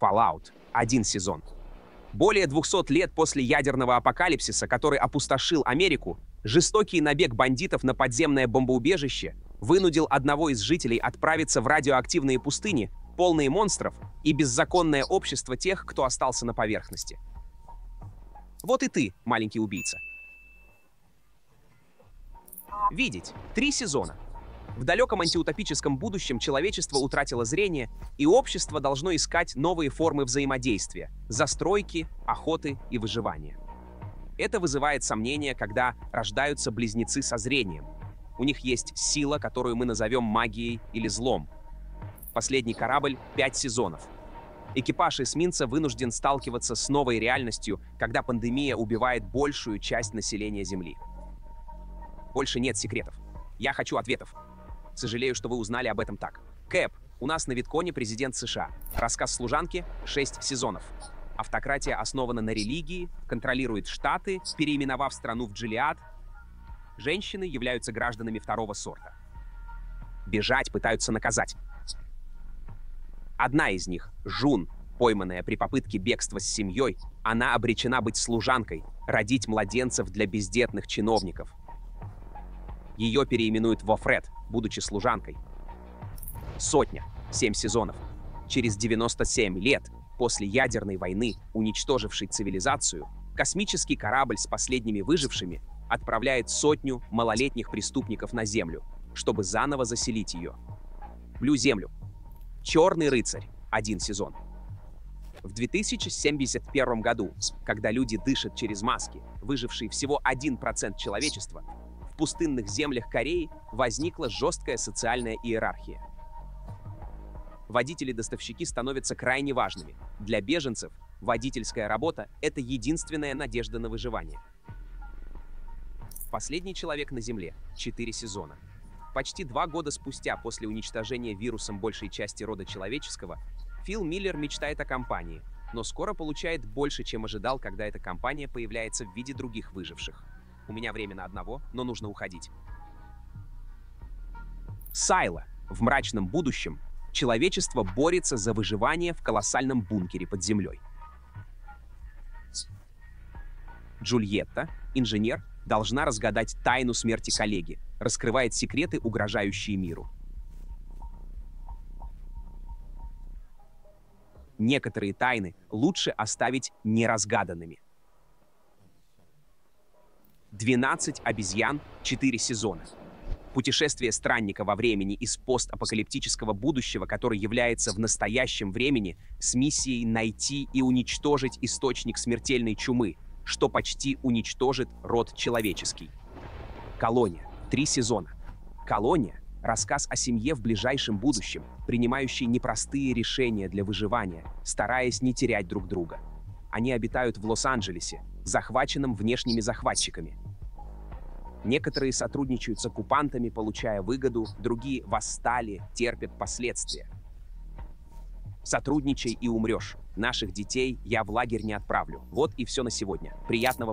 Fallout. Один сезон. Более 200 лет после ядерного апокалипсиса, который опустошил Америку, жестокий набег бандитов на подземное бомбоубежище вынудил одного из жителей отправиться в радиоактивные пустыни, полные монстров и беззаконное общество тех, кто остался на поверхности. Вот и ты, маленький убийца. Видеть. Три сезона. В далеком антиутопическом будущем человечество утратило зрение, и общество должно искать новые формы взаимодействия – застройки, охоты и выживания. Это вызывает сомнения, когда рождаются близнецы со зрением. У них есть сила, которую мы назовем магией или злом. Последний корабль — пять сезонов. Экипаж эсминца вынужден сталкиваться с новой реальностью, когда пандемия убивает большую часть населения Земли. Больше нет секретов. Я хочу ответов. Сожалею, что вы узнали об этом так. Кэп, у нас на Витконе президент США. Рассказ служанки — 6 сезонов. Автократия основана на религии, контролирует штаты, переименовав страну в Джилиад. Женщины являются гражданами второго сорта. Бежать пытаются наказать. Одна из них, Жун, пойманная при попытке бегства с семьей, она обречена быть служанкой, родить младенцев для бездетных чиновников. Ее переименуют во Фред, будучи служанкой. Сотня. Семь сезонов. Через 97 лет после ядерной войны, уничтожившей цивилизацию, космический корабль с последними выжившими отправляет сотню малолетних преступников на Землю, чтобы заново заселить ее. Блю Землю. Черный рыцарь. Один сезон. В 2071 году, когда люди дышат через маски, выживший всего 1% человечества, в пустынных землях Кореи возникла жесткая социальная иерархия. Водители-доставщики становятся крайне важными. Для беженцев водительская работа – это единственная надежда на выживание. Последний человек на Земле. Четыре сезона. Почти два года спустя после уничтожения вирусом большей части рода человеческого, Фил Миллер мечтает о компании, но скоро получает больше, чем ожидал, когда эта компания появляется в виде других выживших. У меня время на одного, но нужно уходить. Сайла. В мрачном будущем человечество борется за выживание в колоссальном бункере под землей. Джульетта, инженер, должна разгадать тайну смерти коллеги, раскрывает секреты, угрожающие миру. Некоторые тайны лучше оставить неразгаданными. 12 обезьян, 4 сезона. Путешествие странника во времени из постапокалиптического будущего, который является в настоящем времени, с миссией найти и уничтожить источник смертельной чумы, что почти уничтожит род человеческий. Колония. Три сезона. Колония — рассказ о семье в ближайшем будущем, принимающей непростые решения для выживания, стараясь не терять друг друга. Они обитают в Лос-Анджелесе, захваченном внешними захватчиками. Некоторые сотрудничают с оккупантами, получая выгоду, другие восстали, терпят последствия. Сотрудничай и умрешь. Наших детей я в лагерь не отправлю. Вот и все на сегодня. Приятного